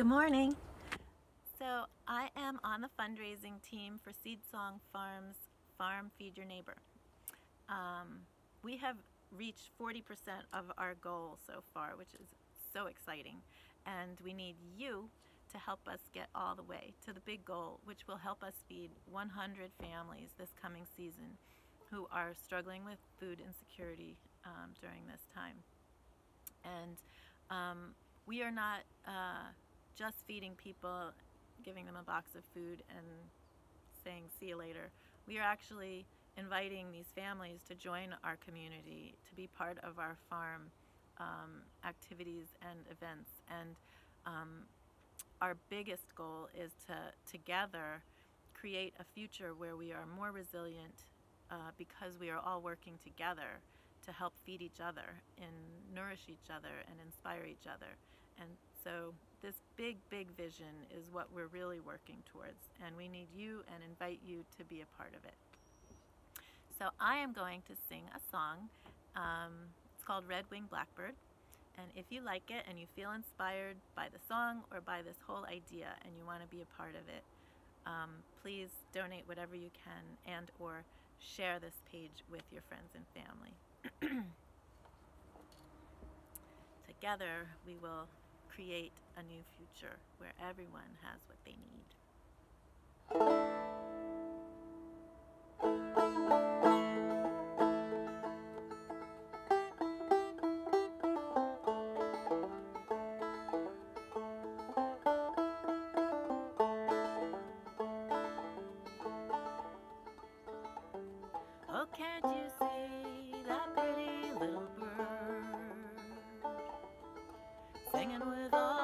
Good morning. So I am on the fundraising team for Seed Song Farms Farm Feed Your Neighbor. Um, we have reached 40% of our goal so far, which is so exciting. And we need you to help us get all the way to the big goal, which will help us feed 100 families this coming season who are struggling with food insecurity um, during this time. And um, we are not uh, just feeding people, giving them a box of food and saying, see you later. We are actually inviting these families to join our community, to be part of our farm um, activities and events. And um, our biggest goal is to together create a future where we are more resilient uh, because we are all working together to help feed each other and nourish each other and inspire each other. And so this big, big vision is what we're really working towards and we need you and invite you to be a part of it. So I am going to sing a song. Um, it's called Red Wing Blackbird. And if you like it and you feel inspired by the song or by this whole idea and you want to be a part of it, um, please donate whatever you can and or share this page with your friends and family. Together we will create a new future where everyone has what they need. Singing with all